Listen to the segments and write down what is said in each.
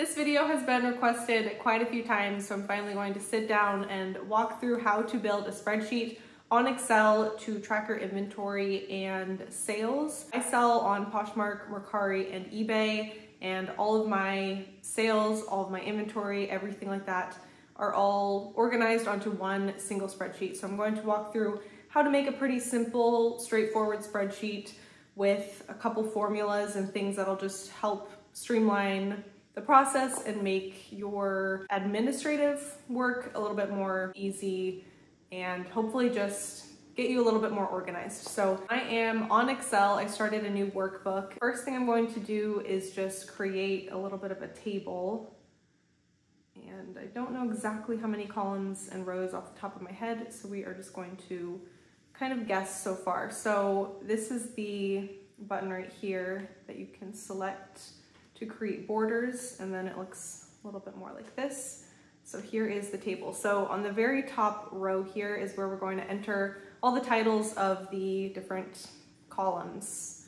This video has been requested quite a few times, so I'm finally going to sit down and walk through how to build a spreadsheet on Excel to track your inventory and sales. I sell on Poshmark, Mercari, and eBay, and all of my sales, all of my inventory, everything like that are all organized onto one single spreadsheet. So I'm going to walk through how to make a pretty simple, straightforward spreadsheet with a couple formulas and things that'll just help streamline the process and make your administrative work a little bit more easy and hopefully just get you a little bit more organized. So I am on Excel. I started a new workbook. First thing I'm going to do is just create a little bit of a table and I don't know exactly how many columns and rows off the top of my head, so we are just going to kind of guess so far. So this is the button right here that you can select to create borders, and then it looks a little bit more like this. So here is the table. So on the very top row here is where we're going to enter all the titles of the different columns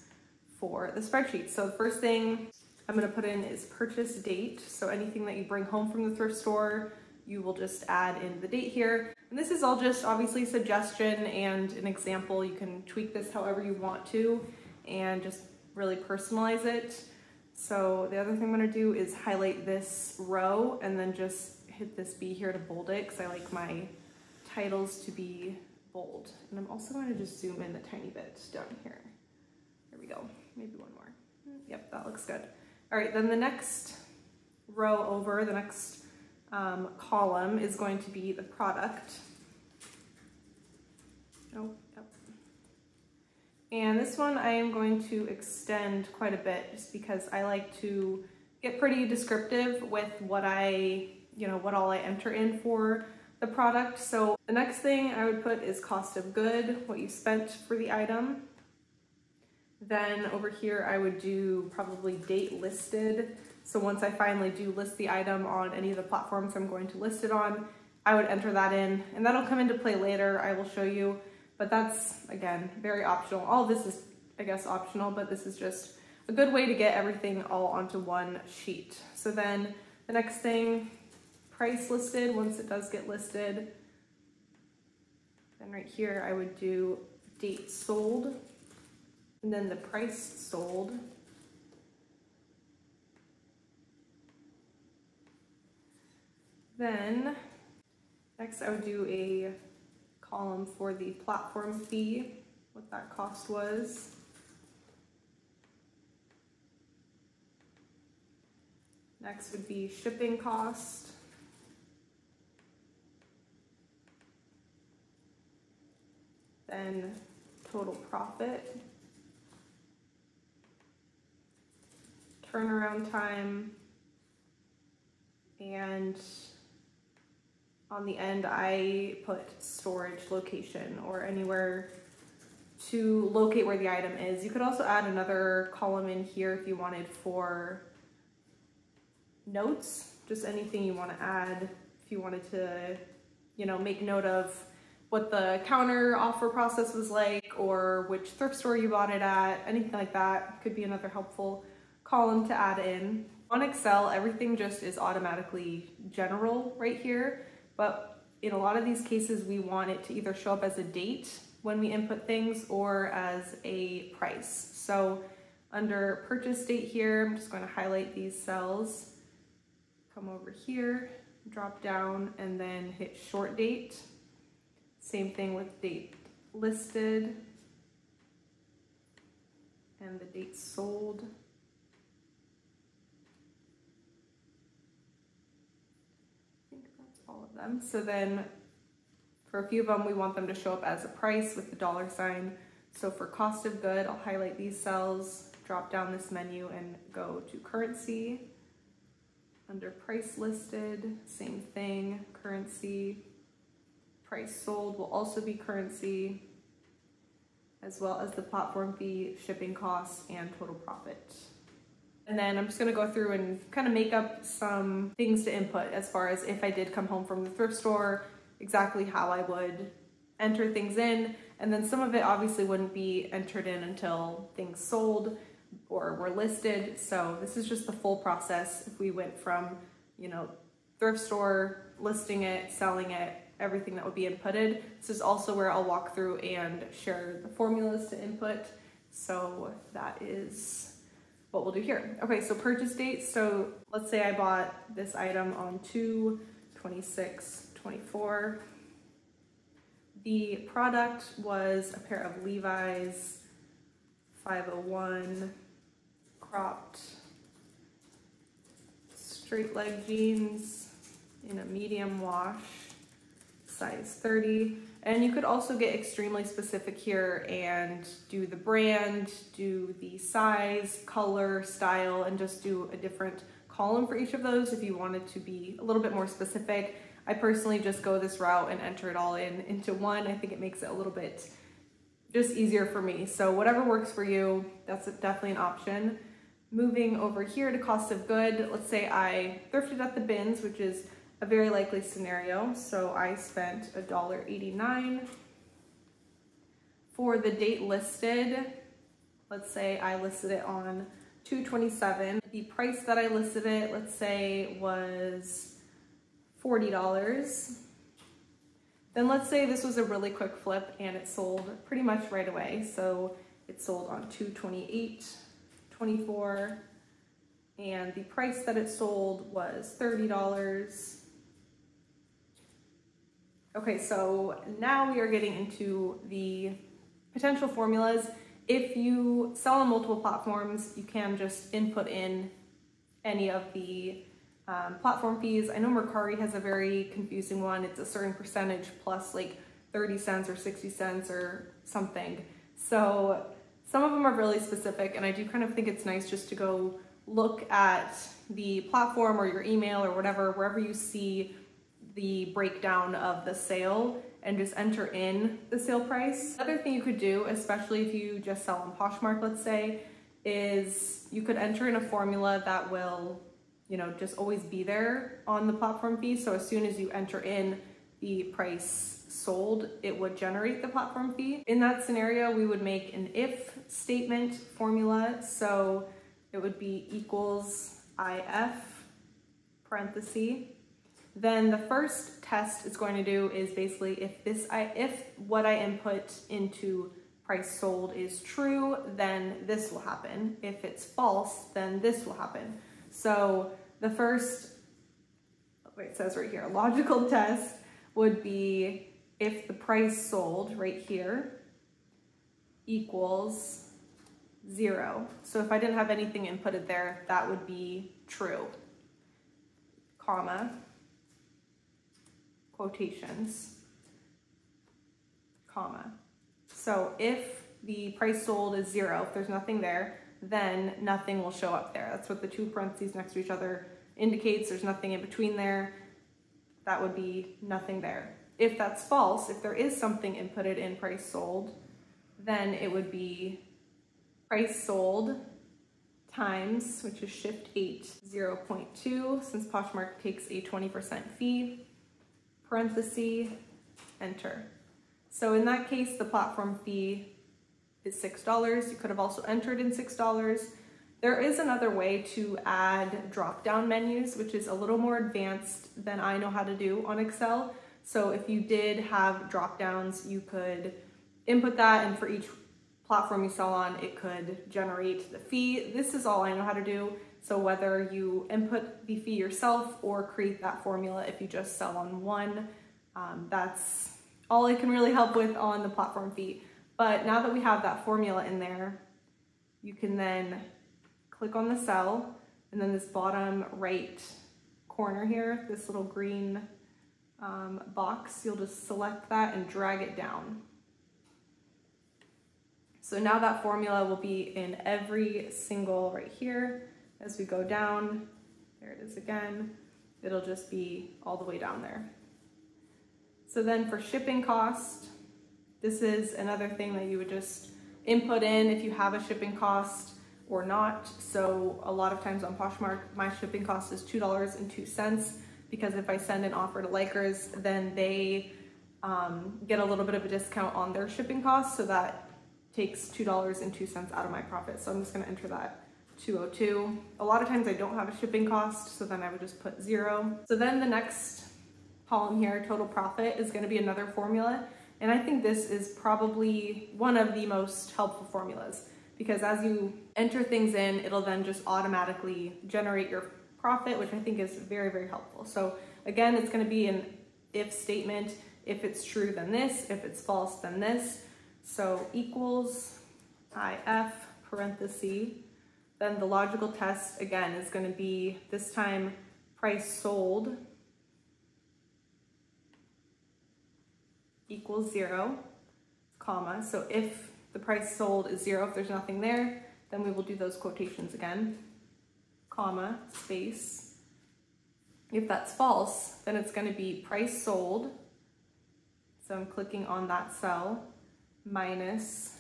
for the spreadsheet. So the first thing I'm gonna put in is purchase date. So anything that you bring home from the thrift store, you will just add in the date here. And this is all just obviously suggestion and an example. You can tweak this however you want to and just really personalize it. So the other thing I'm gonna do is highlight this row and then just hit this B here to bold it because I like my titles to be bold. And I'm also going to just zoom in a tiny bit down here. There we go, maybe one more. Yep, that looks good. All right, then the next row over, the next um, column is going to be the product. Oh, yep. And this one I am going to extend quite a bit just because I like to get pretty descriptive with what I, you know, what all I enter in for the product. So the next thing I would put is cost of good, what you spent for the item. Then over here, I would do probably date listed. So once I finally do list the item on any of the platforms I'm going to list it on, I would enter that in and that'll come into play later. I will show you, but that's again, very optional. All this is, I guess, optional, but this is just a good way to get everything all onto one sheet. So then the next thing, price listed, once it does get listed, then right here, I would do date sold and then the price sold. Then next I would do a column for the platform fee, what that cost was. Next would be shipping cost. Then total profit. turnaround time, and on the end I put storage location or anywhere to locate where the item is. You could also add another column in here if you wanted for notes, just anything you want to add if you wanted to, you know, make note of what the counter offer process was like or which thrift store you bought it at, anything like that could be another helpful column to add in. On Excel, everything just is automatically general right here, but in a lot of these cases, we want it to either show up as a date when we input things or as a price. So under purchase date here, I'm just going to highlight these cells, come over here, drop down, and then hit short date. Same thing with date listed and the date sold. Them. So then for a few of them, we want them to show up as a price with the dollar sign. So for cost of good, I'll highlight these cells, drop down this menu and go to currency. Under price listed, same thing, currency. Price sold will also be currency, as well as the platform fee, shipping costs, and total profit. And then I'm just gonna go through and kind of make up some things to input as far as if I did come home from the thrift store, exactly how I would enter things in. And then some of it obviously wouldn't be entered in until things sold. or were listed. So this is just the full process. If we went from, you know, thrift store, listing it, selling it, everything that would be inputted. This is also where I'll walk through and share the formulas to input. So that is what we'll do here. Okay, so purchase date. So let's say I bought this item on 2 26 24. The product was a pair of Levi's 501 cropped straight leg jeans in a medium wash, size 30. And you could also get extremely specific here and do the brand, do the size, color, style, and just do a different column for each of those if you wanted to be a little bit more specific. I personally just go this route and enter it all in into one. I think it makes it a little bit just easier for me. So whatever works for you, that's definitely an option. Moving over here to cost of good, let's say I thrifted at the bins, which is a very likely scenario. So I spent $1.89. For the date listed, let's say I listed it on 227. The price that I listed it, let's say was $40. Then let's say this was a really quick flip and it sold pretty much right away. So it sold on 228, 24, and the price that it sold was $30. Okay, so now we are getting into the potential formulas. If you sell on multiple platforms, you can just input in any of the um, platform fees. I know Mercari has a very confusing one. It's a certain percentage plus like 30 cents or 60 cents or something. So some of them are really specific and I do kind of think it's nice just to go look at the platform or your email or whatever, wherever you see the breakdown of the sale and just enter in the sale price. Another thing you could do, especially if you just sell on Poshmark, let's say, is you could enter in a formula that will, you know, just always be there on the platform fee. So as soon as you enter in the price sold, it would generate the platform fee. In that scenario, we would make an if statement formula. So it would be equals if parenthesis then the first test it's going to do is basically if this I if what I input into price sold is true, then this will happen. If it's false, then this will happen. So the first, it says right here, logical test would be if the price sold right here equals zero. So if I didn't have anything inputted there, that would be true, comma, quotations, comma. So if the price sold is zero, if there's nothing there, then nothing will show up there. That's what the two parentheses next to each other indicates. There's nothing in between there. That would be nothing there. If that's false, if there is something inputted in price sold, then it would be price sold times, which is shift 8, 0.2, since Poshmark takes a 20% fee, parenthesis, enter. So in that case, the platform fee is $6. You could have also entered in $6. There is another way to add drop-down menus, which is a little more advanced than I know how to do on Excel. So if you did have drop-downs, you could input that and for each platform you sell on, it could generate the fee. This is all I know how to do. So whether you input the fee yourself or create that formula if you just sell on one, um, that's all I can really help with on the platform fee. But now that we have that formula in there, you can then click on the cell and then this bottom right corner here, this little green um, box, you'll just select that and drag it down. So now that formula will be in every single right here as we go down, there it is again, it'll just be all the way down there. So then for shipping cost, this is another thing that you would just input in if you have a shipping cost or not. So a lot of times on Poshmark, my shipping cost is $2.02 because if I send an offer to Likers, then they um, get a little bit of a discount on their shipping cost. so that takes $2.02 out of my profit. So I'm just gonna enter that 202. A lot of times I don't have a shipping cost, so then I would just put zero. So then the next column here, total profit, is gonna be another formula. And I think this is probably one of the most helpful formulas because as you enter things in, it'll then just automatically generate your profit, which I think is very, very helpful. So again, it's gonna be an if statement. If it's true, then this. If it's false, then this. So equals if parenthesis. Then the logical test, again, is gonna be this time price sold equals zero, comma. So if the price sold is zero, if there's nothing there, then we will do those quotations again, comma, space. If that's false, then it's gonna be price sold. So I'm clicking on that cell minus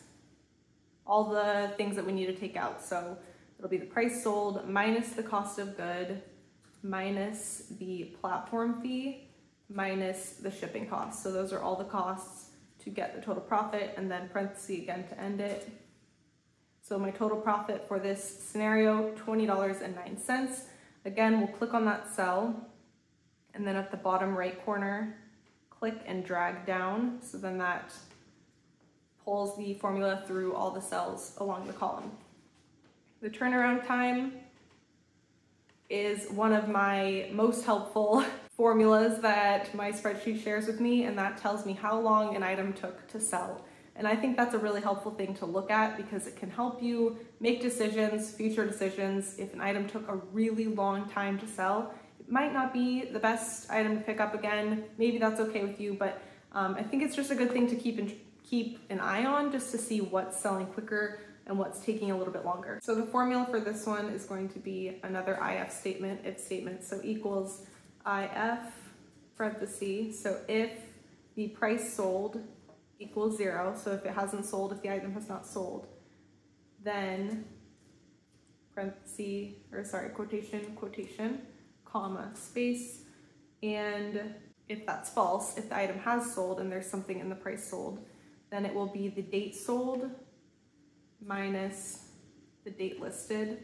all the things that we need to take out. So it'll be the price sold minus the cost of good minus the platform fee minus the shipping costs. So those are all the costs to get the total profit and then parenthesis again to end it. So my total profit for this scenario, $20.09. Again, we'll click on that cell and then at the bottom right corner, click and drag down. So then that pulls the formula through all the cells along the column. The turnaround time is one of my most helpful formulas that my spreadsheet shares with me and that tells me how long an item took to sell. And I think that's a really helpful thing to look at because it can help you make decisions, future decisions. If an item took a really long time to sell, it might not be the best item to pick up again. Maybe that's okay with you, but um, I think it's just a good thing to keep in, keep an eye on just to see what's selling quicker and what's taking a little bit longer. So the formula for this one is going to be another if statement, if statement. So equals if parenthesis. So if the price sold equals zero, so if it hasn't sold, if the item has not sold, then parenthesis, or sorry, quotation, quotation, comma, space, and if that's false, if the item has sold and there's something in the price sold, then it will be the date sold minus the date listed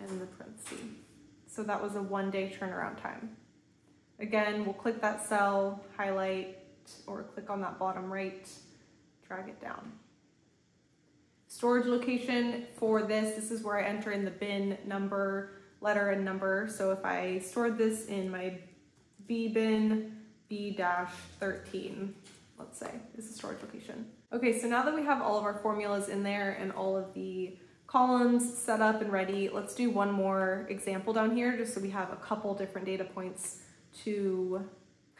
and the parenthesis. So that was a one day turnaround time. Again, we'll click that cell, highlight, or click on that bottom right, drag it down. Storage location for this, this is where I enter in the bin number, letter and number. So if I stored this in my B bin B-13, let's say, is the storage location. Okay, so now that we have all of our formulas in there and all of the columns set up and ready, let's do one more example down here just so we have a couple different data points to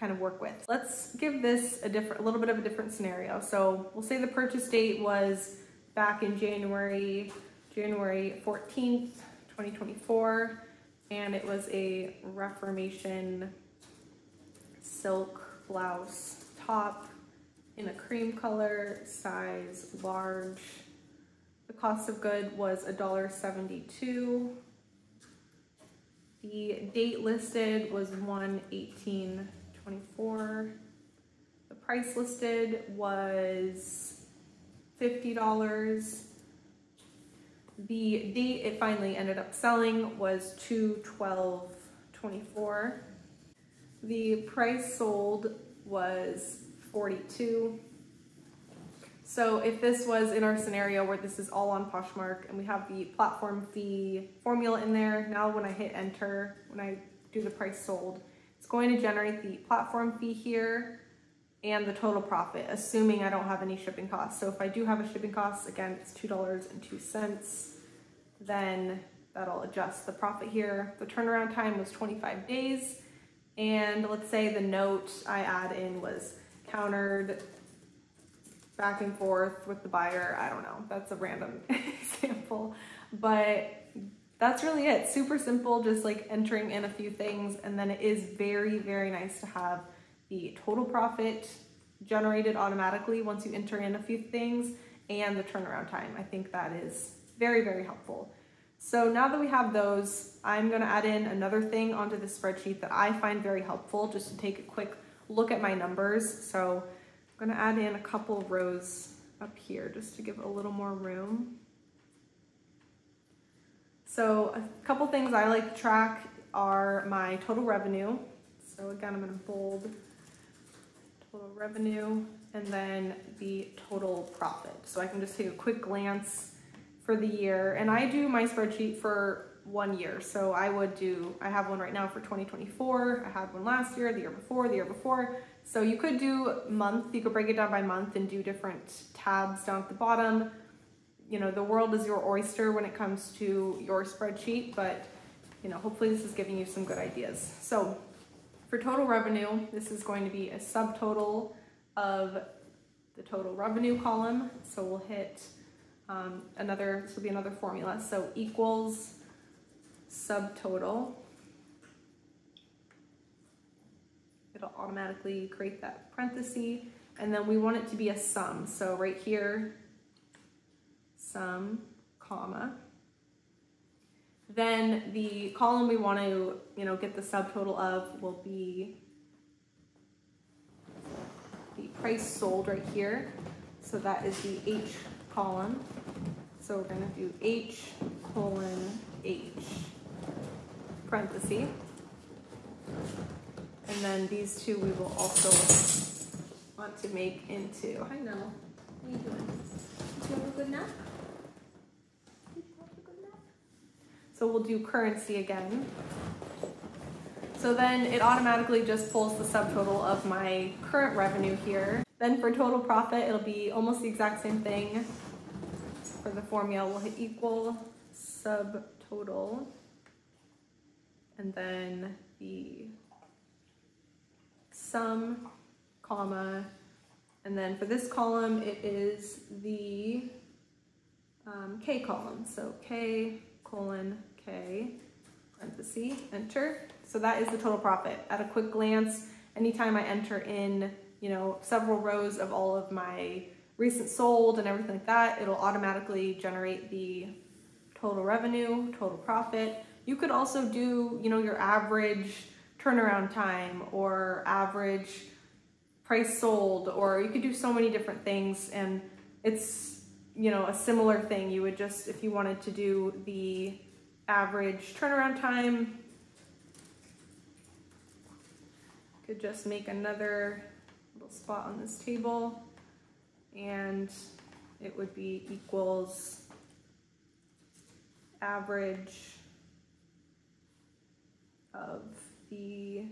kind of work with. Let's give this a different, a little bit of a different scenario. So we'll say the purchase date was back in January, January 14th, 2024, and it was a Reformation silk blouse top in a cream color, size large. The cost of good was $1.72. The date listed was 11824 The price listed was $50. The date it finally ended up selling was 21224 The price sold was 42. So if this was in our scenario where this is all on Poshmark and we have the platform fee formula in there, now when I hit enter, when I do the price sold, it's going to generate the platform fee here and the total profit, assuming I don't have any shipping costs. So if I do have a shipping cost, again, it's $2.02, then that'll adjust the profit here. The turnaround time was 25 days. And let's say the note I add in was countered back and forth with the buyer. I don't know, that's a random example, but that's really it. Super simple, just like entering in a few things. And then it is very, very nice to have the total profit generated automatically once you enter in a few things and the turnaround time. I think that is very, very helpful. So now that we have those, I'm gonna add in another thing onto the spreadsheet that I find very helpful just to take a quick look at my numbers. So I'm gonna add in a couple rows up here just to give a little more room. So a couple things I like to track are my total revenue. So again, I'm gonna bold total revenue and then the total profit. So I can just take a quick glance for the year. And I do my spreadsheet for one year. So I would do, I have one right now for 2024. I had one last year, the year before, the year before. So you could do month, you could break it down by month and do different tabs down at the bottom you know, the world is your oyster when it comes to your spreadsheet, but you know, hopefully this is giving you some good ideas. So for total revenue, this is going to be a subtotal of the total revenue column. So we'll hit um, another, this will be another formula. So equals subtotal. It'll automatically create that parenthesis. And then we want it to be a sum. So right here, sum, comma. Then the column we want to, you know, get the subtotal of will be the price sold right here. So that is the H column. So we're going to do H colon H parenthesis. And then these two we will also want to make into, I know, what are you doing? Did you have a good nap? So we'll do currency again. So then it automatically just pulls the subtotal of my current revenue here. Then for total profit, it'll be almost the exact same thing. For the formula, we'll hit equal subtotal. And then the sum, comma, and then for this column, it is the um, K column. So K colon K, parenthesis, enter. So that is the total profit. At a quick glance, anytime I enter in, you know, several rows of all of my recent sold and everything like that, it'll automatically generate the total revenue, total profit. You could also do, you know, your average turnaround time or average price sold, or you could do so many different things and it's, you know, a similar thing. You would just, if you wanted to do the average turnaround time. Could just make another little spot on this table and it would be equals average of the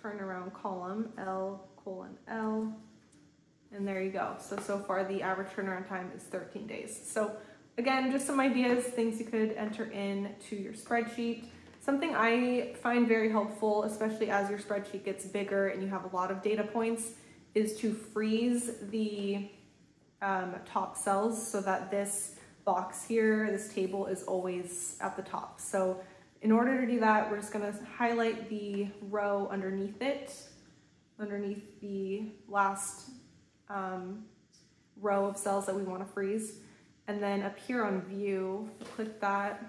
turnaround column, L colon L, and there you go. So, so far the average turnaround time is 13 days. So Again, just some ideas, things you could enter in to your spreadsheet. Something I find very helpful, especially as your spreadsheet gets bigger and you have a lot of data points, is to freeze the um, top cells so that this box here, this table is always at the top. So in order to do that, we're just gonna highlight the row underneath it, underneath the last um, row of cells that we wanna freeze. And then up here on view, click that.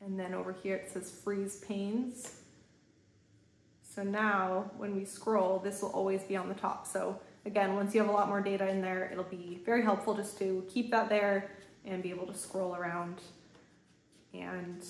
And then over here it says freeze panes. So now when we scroll, this will always be on the top. So again, once you have a lot more data in there, it'll be very helpful just to keep that there and be able to scroll around and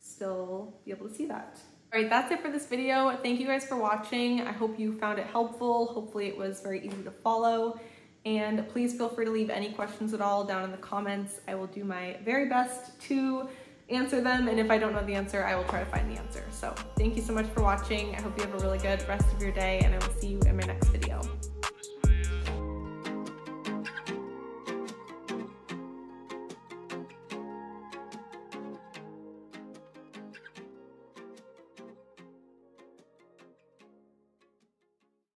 still be able to see that. All right, that's it for this video. Thank you guys for watching. I hope you found it helpful. Hopefully it was very easy to follow. And please feel free to leave any questions at all down in the comments. I will do my very best to answer them. And if I don't know the answer, I will try to find the answer. So thank you so much for watching. I hope you have a really good rest of your day and I will see you in my next video.